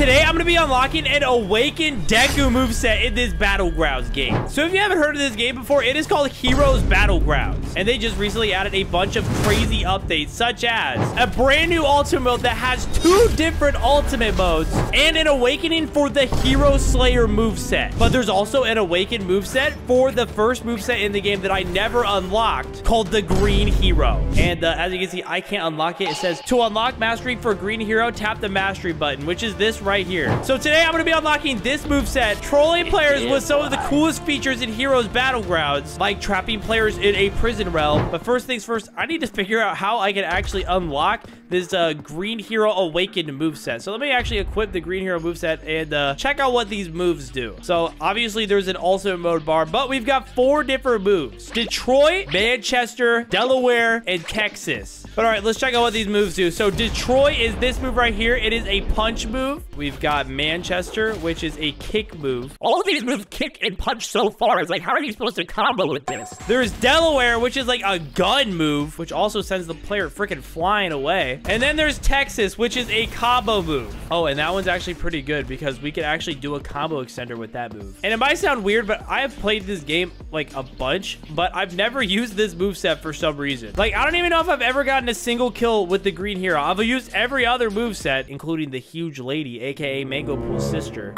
today I'm going to be unlocking an Awakened Deku moveset in this Battlegrounds game. So if you haven't heard of this game before, it is called Heroes Battlegrounds. And they just recently added a bunch of crazy updates, such as a brand new ultimate mode that has two different ultimate modes and an awakening for the Hero Slayer moveset. But there's also an awakened moveset for the first moveset in the game that I never unlocked called the Green Hero. And uh, as you can see, I can't unlock it. It says to unlock mastery for Green Hero, tap the mastery button, which is this right here. So today I'm going to be unlocking this moveset, trolling players with some of the coolest features in Heroes Battlegrounds, like trapping players in a prison realm. But first things first, I need to figure out how I can actually unlock this uh, Green Hero Awakened moveset. So let me actually equip the Green Hero moveset and uh, check out what these moves do. So obviously there's an ultimate mode bar, but we've got four different moves. Detroit, Manchester, Delaware, and Texas. But all right, let's check out what these moves do. So Detroit is this move right here. It is a punch move. We've got Manchester, which is a kick move. All of these moves kick and punch so far. It's like, how are you supposed to combo with this? There's Delaware, which is like a gun move, which also sends the player freaking flying away. And then there's Texas, which is a combo move. Oh, and that one's actually pretty good because we can actually do a combo extender with that move. And it might sound weird, but I have played this game like a bunch, but I've never used this move set for some reason. Like, I don't even know if I've ever gotten a single kill with the green hero. I've used every other move set, including the huge lady, aka Mango Pool's sister.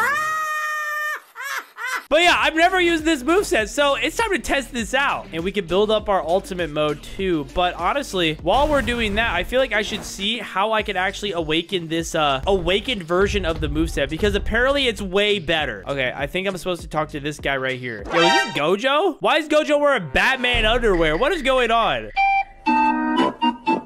But yeah, I've never used this moveset, so it's time to test this out. And we can build up our ultimate mode too. But honestly, while we're doing that, I feel like I should see how I can actually awaken this uh, awakened version of the moveset because apparently it's way better. Okay, I think I'm supposed to talk to this guy right here. Yo, is this Gojo? Why is Gojo wearing Batman underwear? What is going on?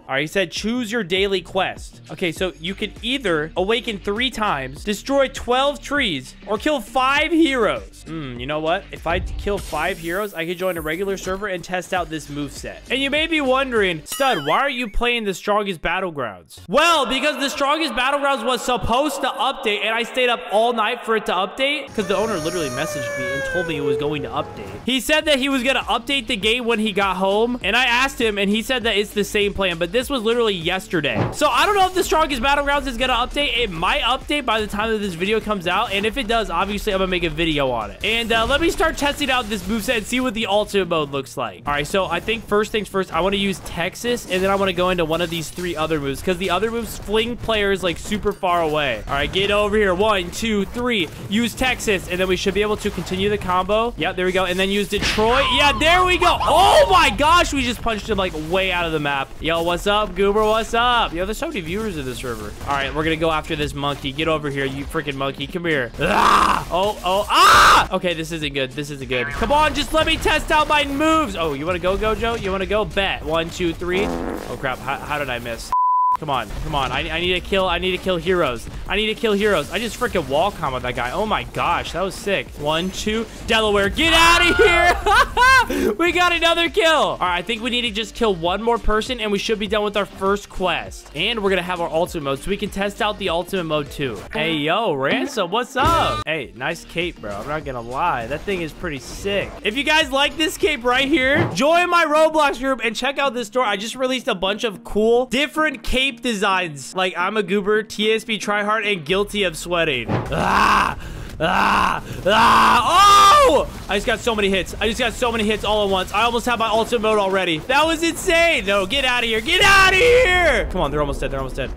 All right, he said choose your daily quest. Okay, so you can either awaken three times, destroy 12 trees, or kill five heroes. Hmm, you know what? If I kill five heroes, I could join a regular server and test out this move set. And you may be wondering, Stud, why are you playing the Strongest Battlegrounds? Well, because the Strongest Battlegrounds was supposed to update, and I stayed up all night for it to update, because the owner literally messaged me and told me it was going to update. He said that he was going to update the game when he got home, and I asked him, and he said that it's the same plan, but this was literally yesterday. So I don't know if the Strongest Battlegrounds is to update. It might update by the time that this video comes out. And if it does, obviously, I'm to make a video on it. And uh, let me start testing out this moveset and see what the ultimate mode looks like. All right, so I think first things first, I want to use Texas. And then I want to go into one of these three other moves. Because the other moves fling players like super far away. All right, get over here. One, two, three. Use Texas. And then we should be able to continue the combo. Yep, there we go. And then use Detroit. Yeah, there we go. Oh my gosh, we just punched him like way out of the map. Yo, what's up, Goober? What's up? Yo, there's so many viewers of this server. All right, we're gonna go after this monkey. Get over here, you freaking monkey. Come here. Ah! Oh, oh, ah! Okay, this isn't good. This isn't good. Come on, just let me test out my moves. Oh, you wanna go, Gojo? You wanna go? Bet. One, two, three. Oh, crap. How, how did I miss? Come on, come on. I, I need to kill, I need to kill heroes. I need to kill heroes. I just freaking wall combo that guy. Oh my gosh, that was sick. One, two, Delaware, get out of here. we got another kill. All right, I think we need to just kill one more person and we should be done with our first quest. And we're gonna have our ultimate mode so we can test out the ultimate mode too. Hey, yo, Ransom, what's up? Hey, nice cape, bro. I'm not gonna lie. That thing is pretty sick. If you guys like this cape right here, join my Roblox group and check out this store. I just released a bunch of cool, different cape designs like I'm a goober, TSB tryhard, and guilty of sweating. Ah! Ah! Ah! Oh! I just got so many hits. I just got so many hits all at once. I almost have my ultimate mode already. That was insane. No, get out of here. Get out of here! Come on, they're almost dead. They're almost dead.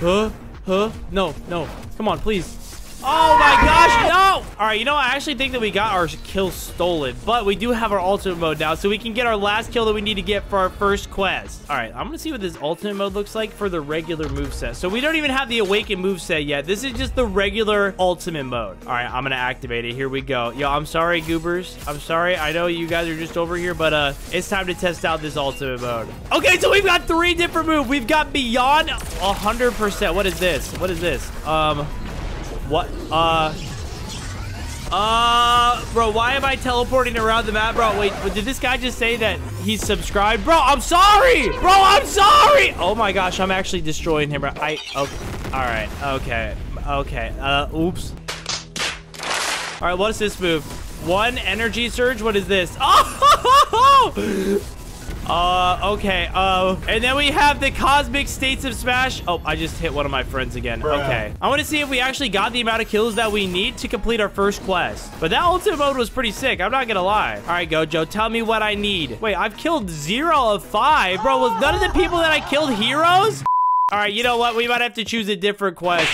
Huh? Huh? No, no. Come on, please. Oh my gosh, no! All right, you know, I actually think that we got our kill stolen, but we do have our ultimate mode now, so we can get our last kill that we need to get for our first quest. All right, I'm gonna see what this ultimate mode looks like for the regular move set. So we don't even have the awakened move set yet. This is just the regular ultimate mode. All right, I'm gonna activate it. Here we go. Yo, I'm sorry, goobers. I'm sorry. I know you guys are just over here, but uh, it's time to test out this ultimate mode. Okay, so we've got three different moves. We've got beyond 100%. What is this? What is this? Um... What? Uh... Uh, bro, why am I teleporting around the map, bro? Wait, did this guy just say that he's subscribed? Bro, I'm sorry! Bro, I'm sorry! Oh my gosh, I'm actually destroying him, bro. I, okay. All right, okay, okay. Uh, oops. All right, what is this move? One energy surge? What is this? Oh! Uh, okay. Uh, and then we have the Cosmic States of Smash. Oh, I just hit one of my friends again. Okay. I want to see if we actually got the amount of kills that we need to complete our first quest. But that ultimate mode was pretty sick. I'm not gonna lie. All right, Gojo, tell me what I need. Wait, I've killed zero of five. Bro, was none of the people that I killed heroes? All right, you know what? We might have to choose a different quest.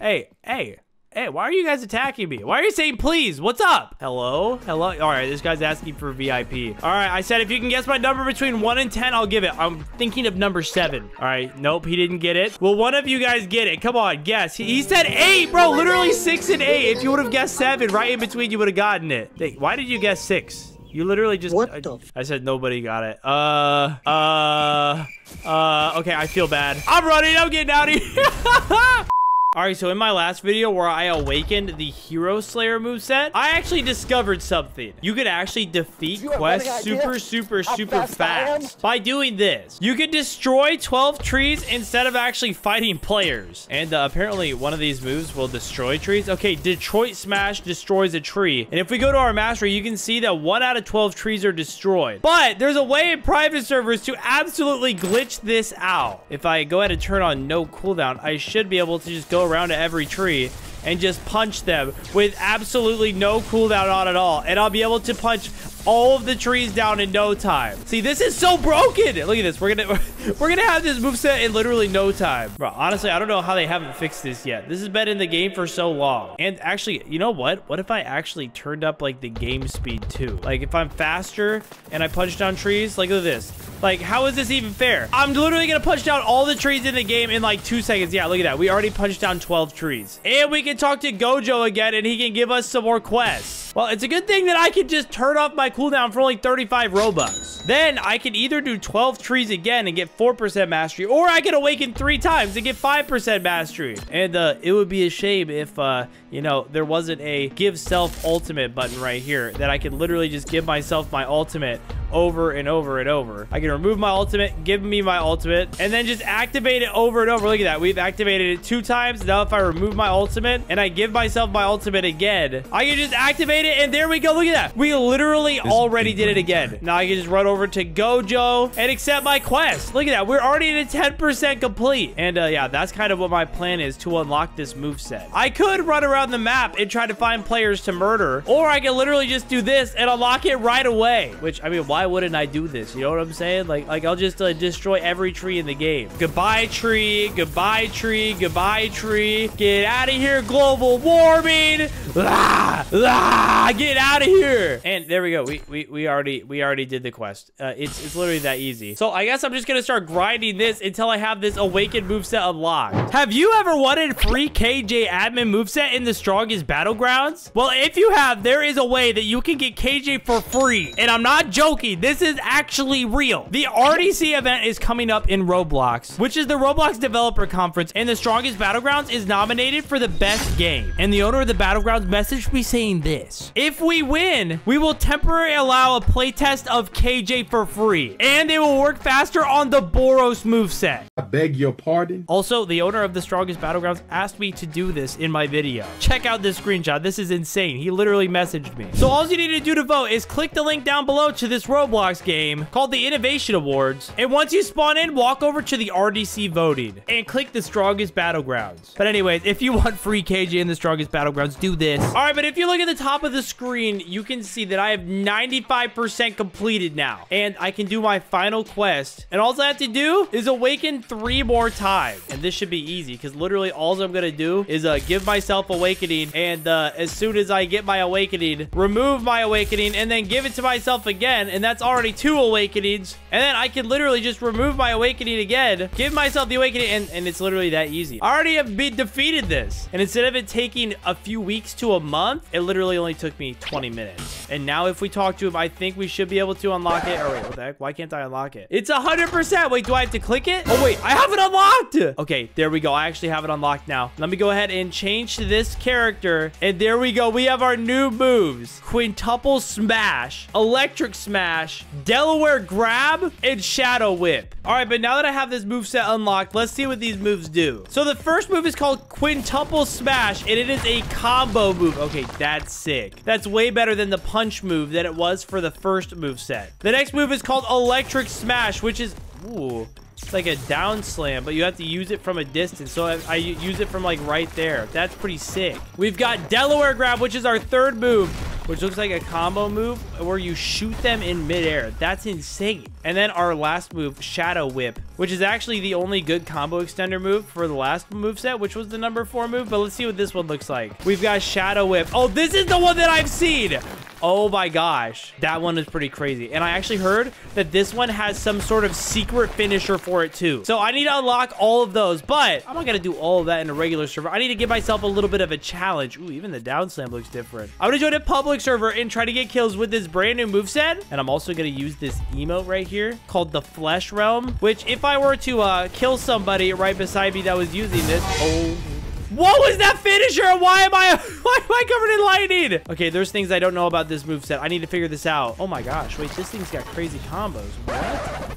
Hey, hey. Hey, why are you guys attacking me? Why are you saying please? What's up? Hello? Hello? All right, this guy's asking for VIP. All right, I said if you can guess my number between 1 and 10, I'll give it. I'm thinking of number 7. All right, nope, he didn't get it. Will one of you guys get it? Come on, guess. He, he said 8, bro. Literally 6 and 8. If you would have guessed 7, right in between, you would have gotten it. Hey, why did you guess 6? You literally just... What I, the f- I said nobody got it. Uh, uh, uh, okay, I feel bad. I'm running. I'm getting out of here. All right, so in my last video where I awakened the Hero Slayer moveset, I actually discovered something. You could actually defeat quests super, super, super fast fast by doing this. You could destroy 12 trees instead of actually fighting players. And uh, apparently one of these moves will destroy trees. Okay, Detroit Smash destroys a tree. And if we go to our mastery, you can see that one out of 12 trees are destroyed. But there's a way in private servers to absolutely glitch this out. If I go ahead and turn on no cooldown, I should be able to just go around to every tree and just punch them with absolutely no cooldown on at all. And I'll be able to punch all of the trees down in no time. See, this is so broken. Look at this. We're gonna we're gonna have this moveset in literally no time. Bro, honestly, I don't know how they haven't fixed this yet. This has been in the game for so long. And actually, you know what? What if I actually turned up like the game speed too? Like if I'm faster and I punch down trees, like look at this. Like, how is this even fair? I'm literally gonna punch down all the trees in the game in like two seconds. Yeah, look at that. We already punched down 12 trees. And we can talk to Gojo again and he can give us some more quests. Well, it's a good thing that I can just turn off my cooldown for only 35 Robux. Then I can either do 12 trees again and get 4% mastery, or I can awaken three times and get 5% mastery. And uh, it would be a shame if, uh, you know, there wasn't a give self ultimate button right here that I could literally just give myself my ultimate over and over and over. I can remove my ultimate, give me my ultimate, and then just activate it over and over. Look at that. We've activated it two times. Now if I remove my ultimate and I give myself my ultimate again, I can just activate it and there we go. Look at that. We literally already did it again. Now I can just run over to Gojo and accept my quest. Look at that. We're already at a 10% complete. And uh, yeah, that's kind of what my plan is to unlock this move set. I could run around the map and try to find players to murder, or I can literally just do this and unlock it right away. Which, I mean, why wouldn't I do this? You know what I'm saying? Like, like I'll just uh, destroy every tree in the game. Goodbye, tree. Goodbye, tree. Goodbye, tree. Get out of here, global warming. Ah, ah, get out of here. And there we go. We, we, we already, we already did the quest. Uh, it's, it's literally that easy. So I guess I'm just going to start grinding this until I have this awakened moveset unlocked. Have you ever wanted free KJ admin moveset in the strongest battlegrounds? Well, if you have, there is a way that you can get KJ for free. And I'm not joking. This is actually real. The RDC event is coming up in Roblox, which is the Roblox Developer Conference, and the strongest battlegrounds is nominated for the best game. And the owner of the battlegrounds messaged me saying this. If we win, we will temporarily allow a playtest of KJ for free. And it will work faster on the Boros moveset. I beg your pardon? Also, the owner of the strongest battlegrounds asked me to do this in my video. Check out this screenshot. This is insane. He literally messaged me. So all you need to do to vote is click the link down below to this Roblox game called the Innovation Awards. And once you spawn in, walk over to the RDC voting and click the strongest battlegrounds. But anyways, if you want free KJ in the strongest battlegrounds, do this. All right, but if you look at the top of the screen, you can see that I have 95% completed now. And I can do my final quest. And all I have to do is awaken three more times. And this should be easy because literally all I'm going to do is uh, give myself awakening. And uh, as soon as I get my awakening, remove my awakening and then give it to myself again. And that's already two awakenings. And then I can literally just remove my awakening again, give myself the awakening, and, and it's literally that easy. I already have been defeated this. And instead of it taking a few weeks to a month, it literally only took me 20 minutes. And now if we talk to him, I think we should be able to unlock it. Or wait, what the heck? Why can't I unlock it? It's 100%. Wait, do I have to click it? Oh, wait, I have it unlocked. Okay, there we go. I actually have it unlocked now. Let me go ahead and change to this character. And there we go. We have our new moves. Quintuple Smash, Electric Smash, Delaware Grab, and Shadow Whip. All right, but now that I have this move set unlocked, let's see what these moves do. So the first move is called Quintuple Smash, and it is a combo move. Okay, that's sick. That's way better than the punch move that it was for the first move set. The next move is called Electric Smash, which is... Ooh, it's like a down slam, but you have to use it from a distance. So I, I, use it from like right there. That's pretty sick. We've got Delaware Grab, which is our third move, which looks like a combo move where you shoot them in midair. That's insane. And then our last move, Shadow Whip, which is actually the only good combo extender move for the last move set, which was the number four move. But let's see what this one looks like. We've got Shadow Whip. Oh, this is the one that I've seen. Oh my gosh. That one is pretty crazy. And I actually heard that this one has some sort of secret finisher for it too. So I need to unlock all of those, but I'm not going to do all of that in a regular server. I need to give myself a little bit of a challenge. Ooh, even the down slam looks different. I'm going to join a public server and try to get kills with this brand new move set. And I'm also going to use this emote right here called the Flesh Realm, which if I were to uh, kill somebody right beside me that was using this, oh what was that finisher? Why am I why am I covered in lightning? Okay, there's things I don't know about this move set. I need to figure this out. Oh my gosh. Wait, this thing's got crazy combos. What?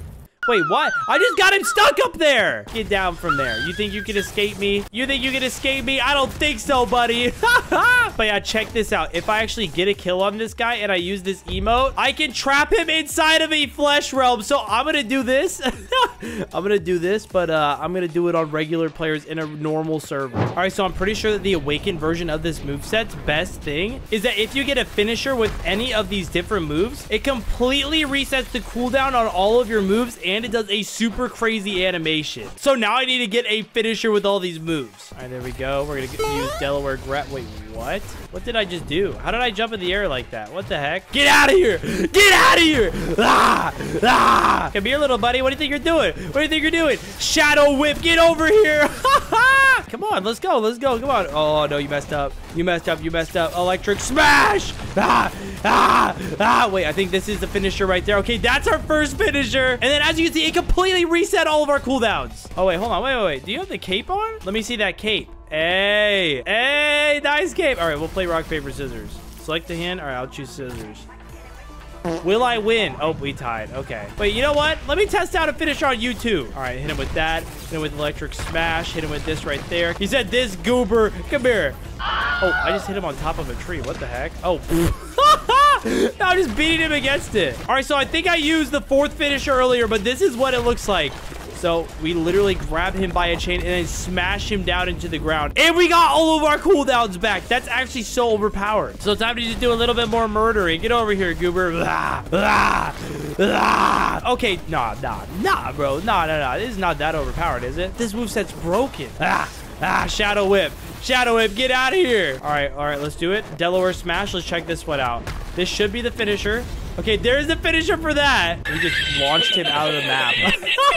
Wait, what? I just got him stuck up there. Get down from there. You think you can escape me? You think you can escape me? I don't think so, buddy. but yeah, check this out. If I actually get a kill on this guy and I use this emote, I can trap him inside of a flesh realm. So I'm going to do this. I'm going to do this, but uh, I'm going to do it on regular players in a normal server. All right, so I'm pretty sure that the awakened version of this moveset's best thing is that if you get a finisher with any of these different moves, it completely resets the cooldown on all of your moves and it does a super crazy animation. So now I need to get a finisher with all these moves. All right, there we go. We're going to use Delaware Grab. Wait, what? What did I just do? How did I jump in the air like that? What the heck? Get out of here! Get out of here! Ah! Ah! Come here, little buddy. What do you think you're doing? What do you think you're doing? Shadow Whip, get over here! Come on, let's go, let's go, come on. Oh, no, you messed up. You messed up, you messed up. Electric Smash! Ah! Ah! Ah! Wait, I think this is the finisher right there. Okay, that's our first finisher. And then as you can see, it completely reset all of our cooldowns. Oh, wait, hold on. Wait, wait, wait. Do you have the cape on? Let me see that cape. Hey, hey, nice cape! All right, we'll play rock, paper, scissors. Select the hand. All right, I'll choose scissors. Will I win? Oh, we tied. Okay. Wait, you know what? Let me test out a finisher on you too. All right, hit him with that. Hit him with electric smash. Hit him with this right there. He said this goober. Come here. Oh, I just hit him on top of a tree. What the heck? Oh. Now I'm just beating him against it. All right, so I think I used the fourth finisher earlier, but this is what it looks like. So we literally grab him by a chain and then smash him down into the ground. And we got all of our cooldowns back. That's actually so overpowered. So time to just do a little bit more murdering. Get over here, goober. Blah, blah, blah. Okay, nah, nah, nah, bro. Nah, nah, nah. This is not that overpowered, is it? This moveset's broken. Ah, ah, Shadow Whip. Shadow Whip, get out of here. All right, all right, let's do it. Delaware Smash. Let's check this one out. This should be the finisher. Okay, there's the finisher for that. We just launched him out of the map.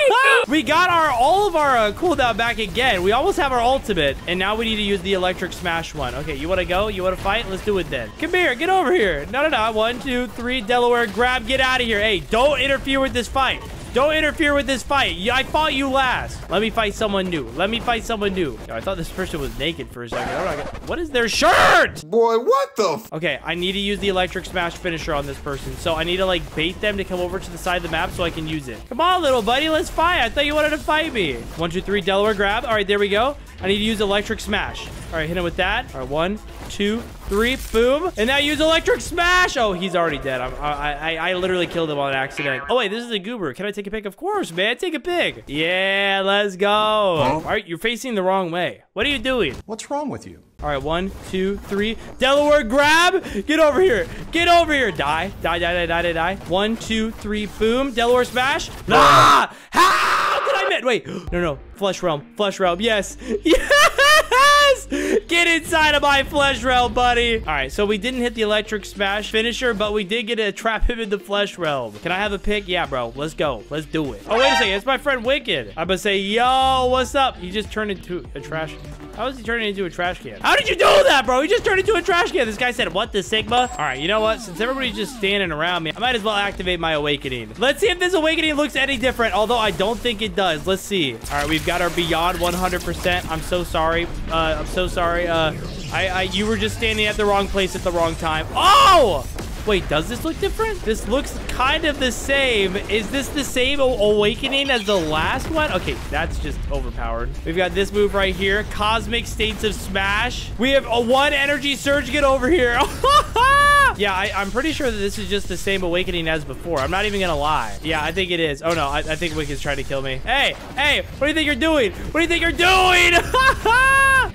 we got our all of our uh, cooldown back again. We almost have our ultimate, and now we need to use the electric smash one. Okay, you want to go? You want to fight? Let's do it then. Come here. Get over here. No, no, no. One, two, three. Delaware, grab. Get out of here. Hey, don't interfere with this fight. Don't interfere with this fight. I fought you last. Let me fight someone new. Let me fight someone new. I thought this person was naked for a second. What is their shirt? Boy, what the? okay, I need to use the electric smash finisher on this person. So I need to like bait them to come over to the side of the map so I can use it. Come on, little buddy. Let's fight. I thought you wanted to fight me. One, two, three. Delaware grab. All right, there we go. I need to use electric smash. All right, hit him with that. All right, one, two, three, boom. And now use electric smash. Oh, he's already dead. I'm, I, I, I literally killed him on accident. Oh, wait, this is a goober. Can I take a pic? Of course, man. Take a pic. Yeah, let's go. All right, you're facing the wrong way. What are you doing? What's wrong with you? All right, one, two, three. Delaware, grab. Get over here. Get over here. Die. Die, die, die, die, die, die. One, two, three, boom. Delaware smash. Ah! Did I miss? Wait. No, no. Flesh realm. Flesh realm. Yes. Yes. Get inside of my flesh realm, buddy. All right, so we didn't hit the electric smash finisher, but we did get to trap him in the flesh realm. Can I have a pick? Yeah, bro. Let's go. Let's do it. Oh, wait a second. It's my friend Wicked. I'm gonna say, yo, what's up? He just turned into a trash... How is he turning into a trash can? How did you do that, bro? He just turned into a trash can. This guy said, what, the Sigma? All right, you know what? Since everybody's just standing around me, I might as well activate my awakening. Let's see if this awakening looks any different, although I don't think it does. Let's see. All right, we've got our beyond 100%. I'm so sorry. Uh, I'm so sorry. Uh, I, I, you were just standing at the wrong place at the wrong time. Oh! Wait, does this look different? This looks kind of the same. Is this the same awakening as the last one? Okay, that's just overpowered. We've got this move right here. Cosmic States of Smash. We have a one energy surge. Get over here. Yeah, I, am pretty sure that this is just the same awakening as before. I'm not even gonna lie. Yeah, I think it is. Oh no, I, I think Wicked's trying to kill me. Hey, hey, what do you think you're doing? What do you think you're doing?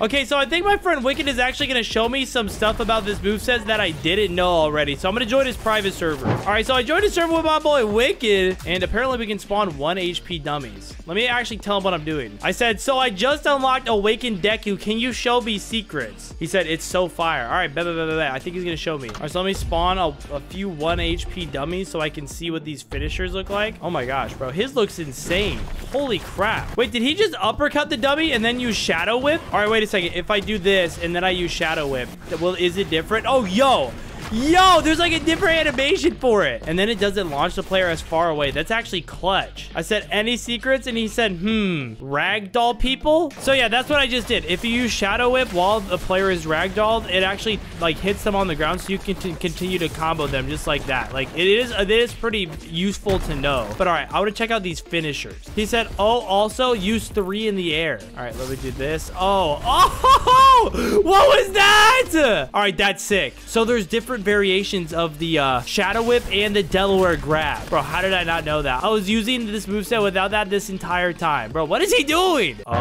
okay, so I think my friend Wicked is actually gonna show me some stuff about this move moveset that I didn't know already. So I'm gonna join his private server. All right, so I joined his server with my boy Wicked, and apparently we can spawn one HP dummies. Let me actually tell him what I'm doing. I said, so I just unlocked Awakened Deku. Can you show me secrets? He said, it's so fire. All right, bet, bet, bet, bet. I think he's gonna show me. All right, so let me spawn a, a few 1 HP dummies so I can see what these finishers look like. Oh my gosh, bro. His looks insane. Holy crap. Wait, did he just uppercut the dummy and then use Shadow Whip? All right, wait a second. If I do this and then I use Shadow Whip, well, is it different? Oh, yo. Yo, there's like a different animation for it. And then it doesn't launch the player as far away. That's actually clutch. I said, any secrets? And he said, hmm, ragdoll people? So yeah, that's what I just did. If you use Shadow Whip while the player is ragdolled, it actually like hits them on the ground so you can continue to combo them just like that. Like it is, it is pretty useful to know. But all right, I want to check out these finishers. He said, oh, also use three in the air. All right, let me do this. Oh, oh, what was that? All right, that's sick. So there's different different variations of the uh, Shadow Whip and the Delaware Grab. Bro, how did I not know that? I was using this moveset without that this entire time. Bro, what is he doing? Uh,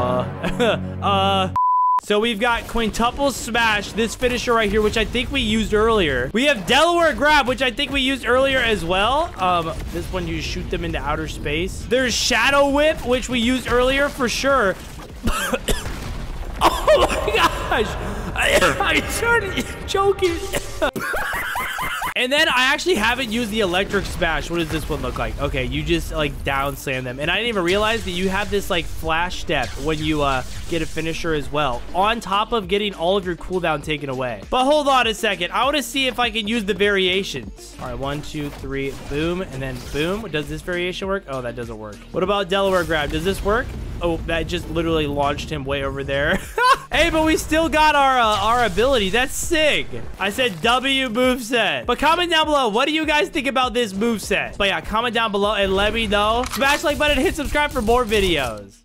uh... So we've got Quintuple Smash, this finisher right here, which I think we used earlier. We have Delaware Grab, which I think we used earlier as well. Um, this one, you shoot them into outer space. There's Shadow Whip, which we used earlier for sure. oh my gosh. I, started choking. And then I actually haven't used the electric smash. What does this one look like? Okay, you just like down slam them. And I didn't even realize that you have this like flash step when you uh, get a finisher as well. On top of getting all of your cooldown taken away. But hold on a second. I want to see if I can use the variations. All right, one, two, three, boom. And then boom. Does this variation work? Oh, that doesn't work. What about Delaware grab? Does this work? Oh, that just literally launched him way over there. hey, but we still got our uh, our ability. That's sick. I said W moveset. But comment down below. What do you guys think about this moveset? But yeah, comment down below and let me know. Smash like button, hit subscribe for more videos.